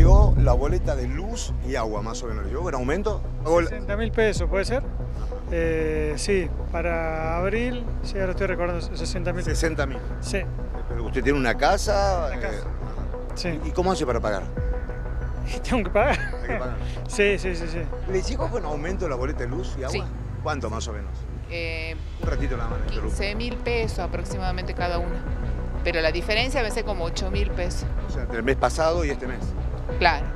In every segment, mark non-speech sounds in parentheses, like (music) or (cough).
llegó la boleta de luz y agua, más o menos. ¿Le llegó con aumento? Pagó la- 60 mil pesos, ¿puede ser? Eh, sí, para abril, sí, ahora estoy recordando 60 mil. 60 mil. Sí, Pero usted tiene una casa. Una casa. eh, sí. ¿Y cómo hace para pagar? (laughs) Tengo que pagar. Hay que pagar. (laughs) Sí, sí, sí, sí. ¿Le llegó con aumento la boleta de luz y agua? Sí. ¿Cuánto más o menos? Eh, Un ratito nada más. le interrumpo. 15 mil pesos aproximadamente cada una. Pero la diferencia a ser como 8 mil pesos. O sea, entre el mes pasado y este mes. Claro.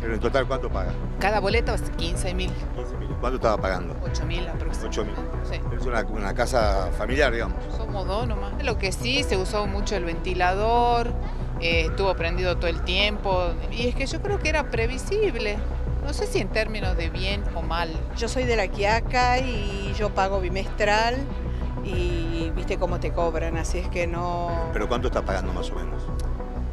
Pero en total, ¿cuánto paga? Cada boleto es 15 mil. 15 mil. ¿Cuánto estaba pagando? 8 mil aproximadamente. 8 mil. Sí. Es una, una casa familiar, digamos. Somos dos nomás. Lo que sí, se usó mucho el ventilador, eh, estuvo prendido todo el tiempo. Y es que yo creo que era previsible. No sé si en términos de bien o mal. Yo soy de la Quiaca y yo pago bimestral y viste cómo te cobran, así es que no... ¿Pero cuánto está pagando más o menos?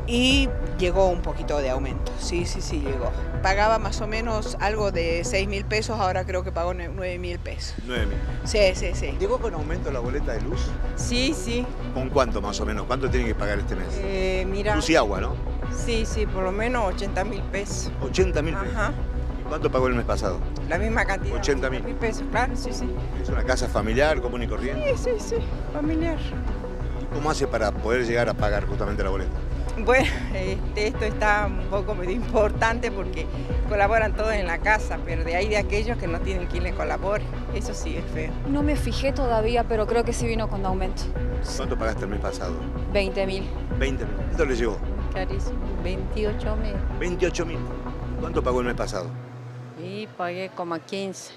Y llegó un poquito de aumento, sí, sí, sí, llegó. Pagaba más o menos algo de 6 mil pesos, ahora creo que pago 9 mil pesos. 9 mil. Sí, sí, sí. ¿Llegó con aumento la boleta de luz? Sí, sí. ¿Con cuánto más o menos? ¿Cuánto tiene que pagar este mes? Eh, mira, Luz y agua, ¿no? sí, sí, por lo menos 80 mil pesos. 80 mil pesos. Ajá, ¿Y cuánto pagó el mes pasado? la misma cantidad. 80.000. mil pesos, claro, sí, sí. ¿Es una casa familiar, común y corriente? Sí, sí, sí, familiar. ¿Y cómo hace para poder llegar a pagar justamente la boleta? Bueno, (laughs) este, esto está un poco medio importante porque colaboran todos en la casa, pero de ahí de aquellos que no tienen quien les colabore, eso sí es feo. No me fijé todavía, pero creo que sí vino con aumento. ¿Cuánto pagaste el mes pasado? 20 mil. 20 mil. ¿Cuánto le llegó? Carísimo, 28 mil 28 mil. ¿Cuánto pagó el mes pasado? y pagué como 15.